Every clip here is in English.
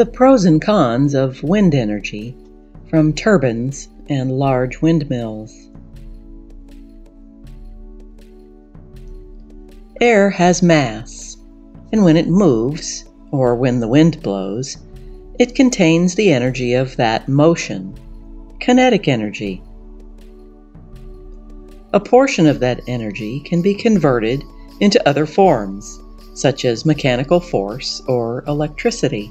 The pros and cons of wind energy from turbines and large windmills. Air has mass, and when it moves, or when the wind blows, it contains the energy of that motion, kinetic energy. A portion of that energy can be converted into other forms, such as mechanical force or electricity.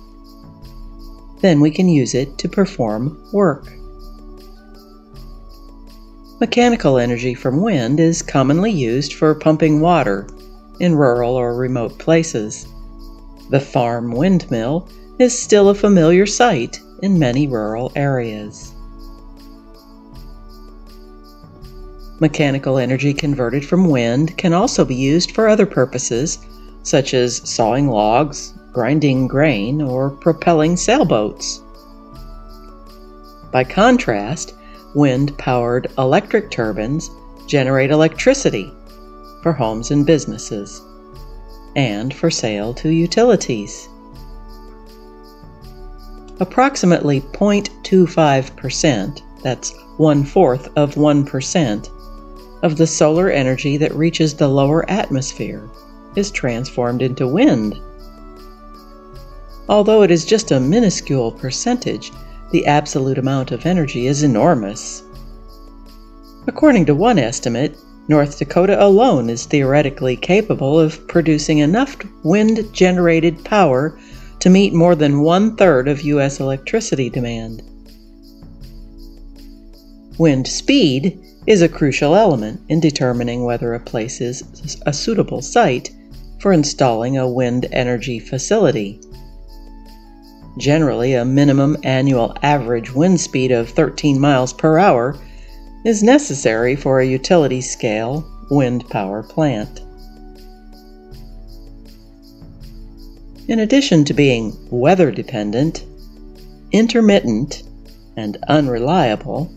Then we can use it to perform work. Mechanical energy from wind is commonly used for pumping water in rural or remote places. The farm windmill is still a familiar sight in many rural areas. Mechanical energy converted from wind can also be used for other purposes, such as sawing logs, grinding grain, or propelling sailboats. By contrast, wind powered electric turbines generate electricity for homes and businesses, and for sale to utilities. Approximately 0.25%, that's one fourth of 1%, of the solar energy that reaches the lower atmosphere is transformed into wind. Although it is just a minuscule percentage, the absolute amount of energy is enormous. According to one estimate, North Dakota alone is theoretically capable of producing enough wind generated power to meet more than one third of U.S. electricity demand. Wind speed is a crucial element in determining whether a place is a suitable site for installing a wind energy facility. Generally, a minimum annual average wind speed of 13 miles per hour is necessary for a utility scale wind power plant. In addition to being weather dependent, intermittent, and unreliable,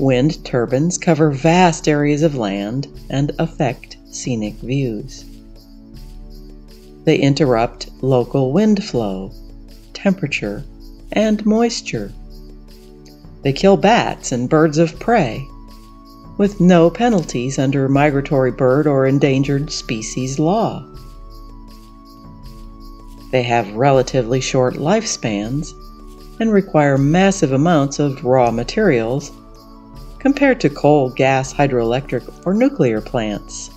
wind turbines cover vast areas of land and affect scenic views. They interrupt local wind flow, temperature, and moisture. They kill bats and birds of prey with no penalties under migratory bird or endangered species law. They have relatively short lifespans and require massive amounts of raw materials compared to coal, gas, hydroelectric, or nuclear plants.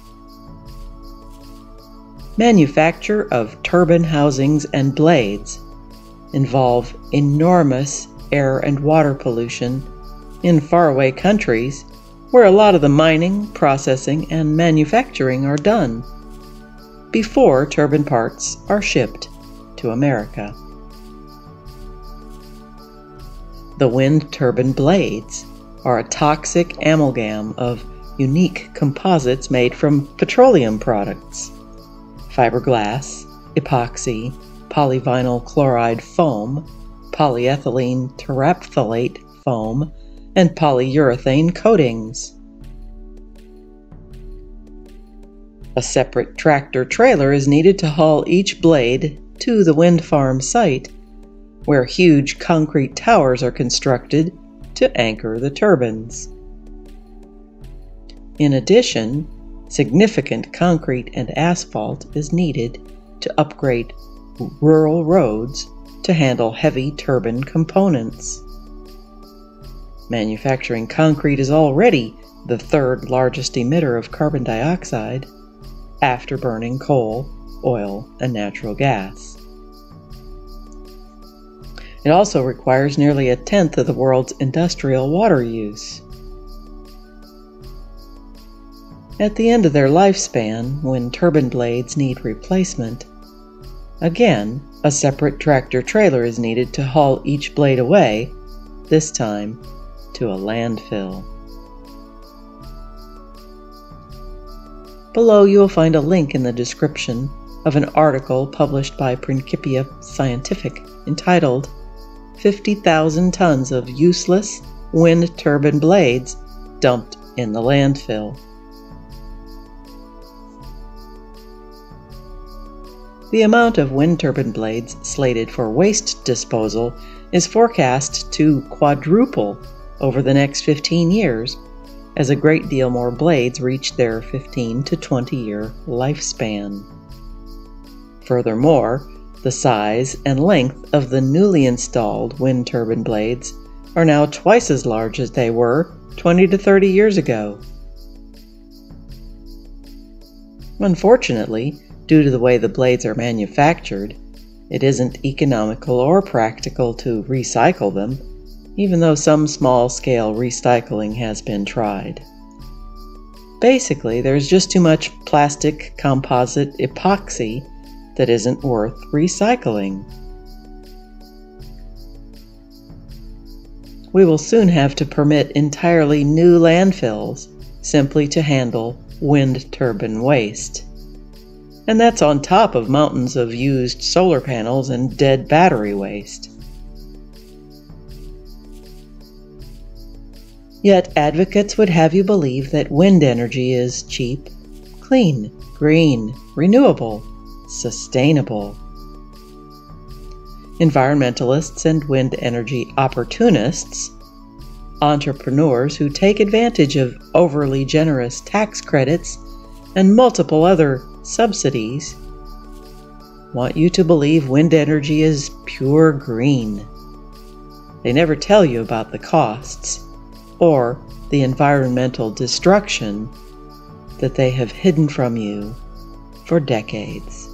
Manufacture of turbine housings and blades involve enormous air and water pollution in faraway countries where a lot of the mining, processing, and manufacturing are done before turbine parts are shipped to America. The wind turbine blades are a toxic amalgam of unique composites made from petroleum products fiberglass, epoxy, polyvinyl chloride foam, polyethylene terephthalate foam, and polyurethane coatings. A separate tractor trailer is needed to haul each blade to the wind farm site, where huge concrete towers are constructed to anchor the turbines. In addition, significant concrete and asphalt is needed to upgrade rural roads to handle heavy turbine components. Manufacturing concrete is already the third largest emitter of carbon dioxide after burning coal, oil, and natural gas. It also requires nearly a tenth of the world's industrial water use. At the end of their lifespan, when turbine blades need replacement, again a separate tractor trailer is needed to haul each blade away, this time to a landfill. Below you will find a link in the description of an article published by Principia Scientific entitled 50,000 tons of useless wind turbine blades dumped in the landfill. The amount of wind turbine blades slated for waste disposal is forecast to quadruple over the next 15 years as a great deal more blades reach their 15 to 20 year lifespan. Furthermore, the size and length of the newly installed wind turbine blades are now twice as large as they were 20 to 30 years ago. Unfortunately, due to the way the blades are manufactured, it isn't economical or practical to recycle them, even though some small scale recycling has been tried. Basically, there's just too much plastic composite epoxy that isn't worth recycling. We will soon have to permit entirely new landfills simply to handle wind turbine waste. And that's on top of mountains of used solar panels and dead battery waste. Yet advocates would have you believe that wind energy is cheap, clean, green, renewable, sustainable. Environmentalists and wind energy opportunists entrepreneurs who take advantage of overly generous tax credits and multiple other subsidies want you to believe wind energy is pure green. They never tell you about the costs or the environmental destruction that they have hidden from you for decades.